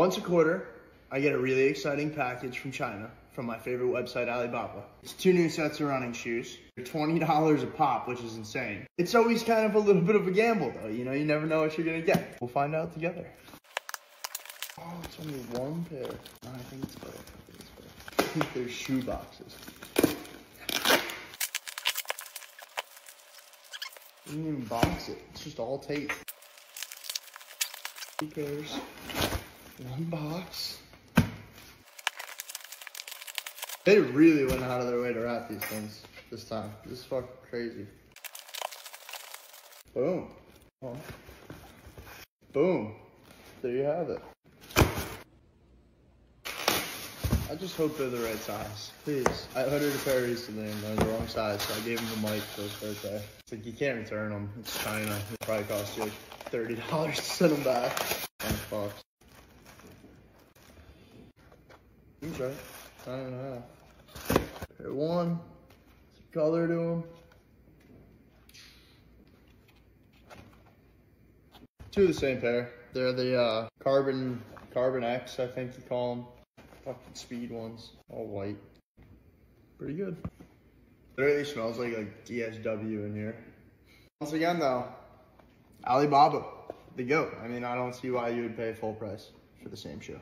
Once a quarter, I get a really exciting package from China from my favorite website, Alibaba. It's two new sets of running shoes. They're $20 a pop, which is insane. It's always kind of a little bit of a gamble though, you know, you never know what you're gonna get. We'll find out together. Oh, it's only one pair. No, I think it's better. I think it's better. I think they're shoe boxes. Didn't even box it. It's just all tape. Two pairs. One box. They really went out of their way to wrap these things this time. This is fucking crazy. Boom. Oh. Boom. There you have it. I just hope they're the right size. Please. I ordered a pair recently and they're the wrong size, so I gave them to Mike for his birthday. It's like, you can't return them. It's China. It probably cost you like $30 to send them back. Nice box. He's right. Nine and a half. Pair one. Color to them. Two of the same pair. They're the uh, carbon carbon X, I think you call them. Fucking speed ones, all white. Pretty good. Really smells like a DSW in here. Once again though, Alibaba, the goat. I mean, I don't see why you would pay full price for the same shoe.